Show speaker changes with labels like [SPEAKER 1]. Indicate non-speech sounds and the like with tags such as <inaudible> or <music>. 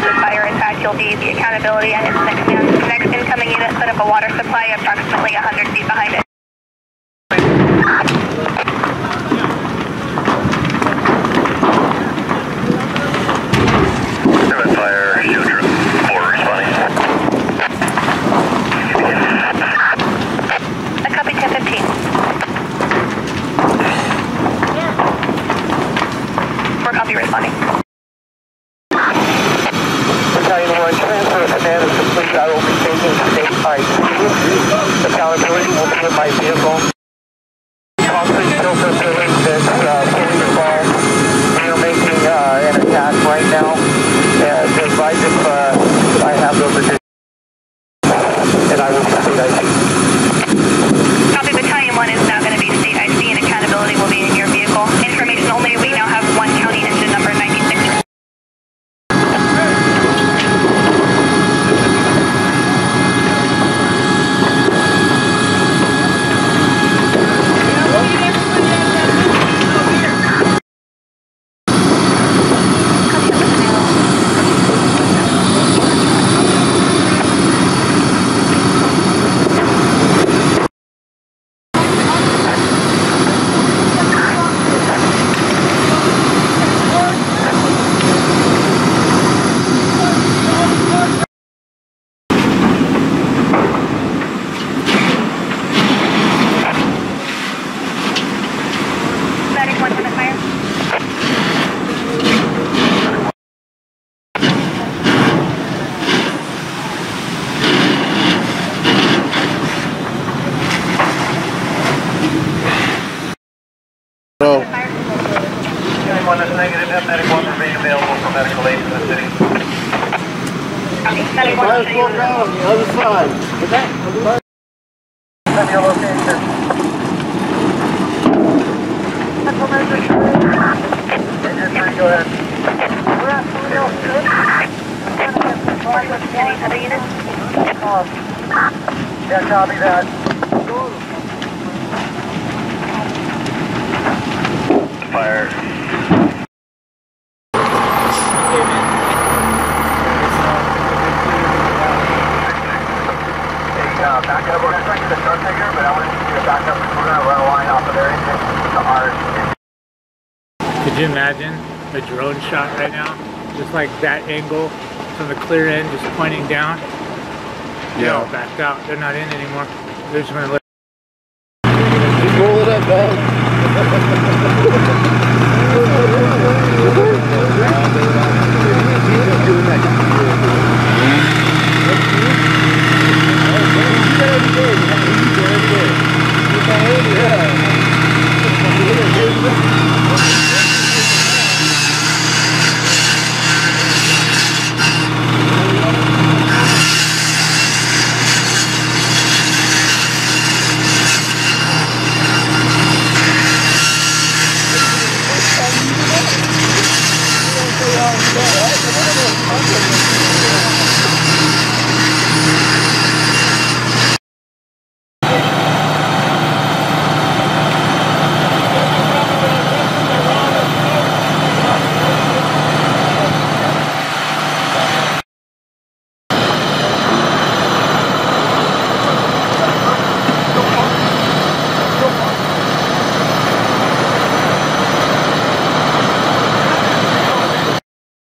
[SPEAKER 1] For fire attack, you'll need the accountability and incident command. Next incoming unit set up a water supply approximately 100 feet behind it.
[SPEAKER 2] I will be taking the state IC. Accountability will be my vehicle. That's uh. We are making uh, an attack right now. And advise if uh, I have those. And I will.
[SPEAKER 1] Copy battalion 1 is now going to be state IC and accountability will be in your vehicle. Information only, we now have one county engine number 96. Medic 1 to the fire.
[SPEAKER 3] No.
[SPEAKER 4] Anyone that's negative, have medic one remain available for medical aid in the city.
[SPEAKER 1] Copy. Medic 1
[SPEAKER 3] Fire slow down on the other side.
[SPEAKER 2] Send your location. Engine 3, go ahead.
[SPEAKER 1] Any other units?
[SPEAKER 2] Yeah, copy that. you
[SPEAKER 5] imagine a drone shot right now? Just like that angle from the clear end just pointing down. They're
[SPEAKER 3] yeah.
[SPEAKER 5] all backed out. They're not in anymore. They're just gonna let roll it up, dog. <laughs> Yeah, yeah, yeah.